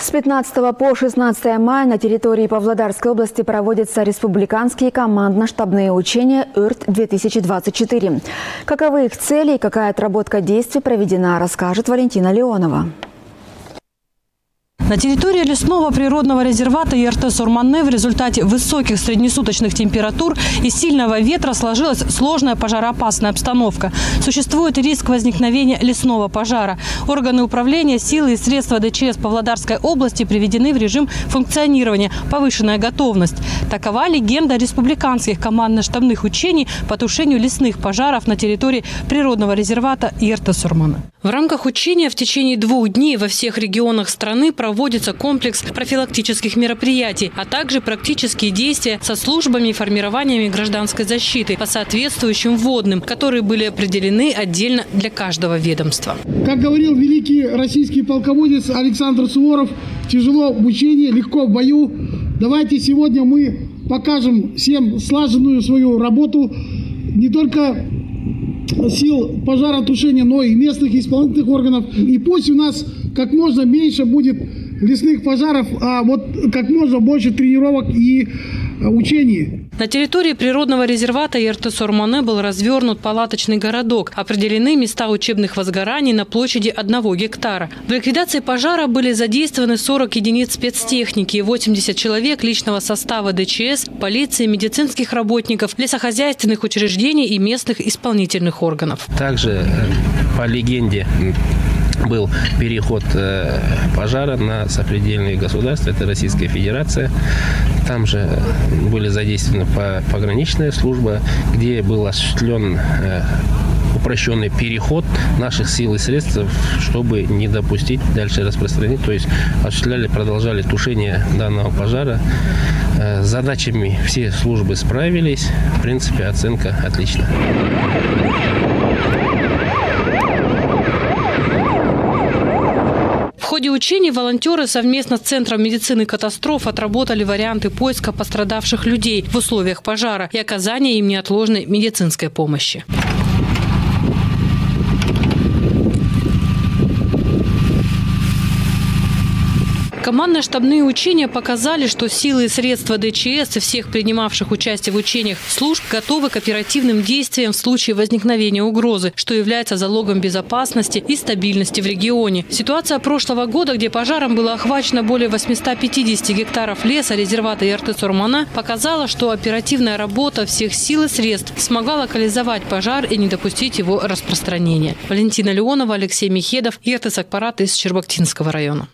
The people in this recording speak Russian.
С 15 по 16 мая на территории Павлодарской области проводятся республиканские командно-штабные учения ИРТ-2024. Каковы их цели и какая отработка действий проведена, расскажет Валентина Леонова. На территории лесного природного резервата ЕРТ-Сурманне в результате высоких среднесуточных температур и сильного ветра сложилась сложная пожароопасная обстановка. Существует риск возникновения лесного пожара. Органы управления, силы и средства ДЧС Павлодарской области приведены в режим функционирования, повышенная готовность. Такова легенда республиканских командно-штабных учений по тушению лесных пожаров на территории природного резервата ЕРТ-Сурманне. В рамках учения в течение двух дней во всех регионах страны проводится комплекс профилактических мероприятий, а также практические действия со службами и формированиями гражданской защиты по соответствующим вводным, которые были определены отдельно для каждого ведомства. Как говорил великий российский полководец Александр Суворов, тяжело в учении, легко в бою. Давайте сегодня мы покажем всем слаженную свою работу не только сил пожаротушения, но и местных исполнительных органов. И пусть у нас как можно меньше будет лесных пожаров, а вот как можно больше тренировок и э, учений. На территории природного резервата Ерте-Сормане был развернут палаточный городок. Определены места учебных возгораний на площади одного гектара. В ликвидации пожара были задействованы 40 единиц спецтехники и 80 человек личного состава ДЧС, полиции, медицинских работников, лесохозяйственных учреждений и местных исполнительных органов. Также э, по легенде был переход э, пожара на сопредельные государства, это Российская Федерация. Там же были задействованы пограничная служба, где был осуществлен э, упрощенный переход наших сил и средств, чтобы не допустить дальше распространения. То есть осуществляли, продолжали тушение данного пожара. С э, задачами все службы справились. В принципе, оценка отличная. Ходе учений волонтеры совместно с Центром медицины катастроф отработали варианты поиска пострадавших людей в условиях пожара и оказания им неотложной медицинской помощи. Командно-штабные учения показали, что силы и средства ДЧС и всех принимавших участие в учениях служб готовы к оперативным действиям в случае возникновения угрозы, что является залогом безопасности и стабильности в регионе. Ситуация прошлого года, где пожаром было охвачено более 850 гектаров леса резервата Ярты-Сурмана, показала, что оперативная работа всех сил и средств смогла локализовать пожар и не допустить его распространения. Валентина Леонова, Алексей Михедов, Ярты-Сакпарат из Щербактинского района.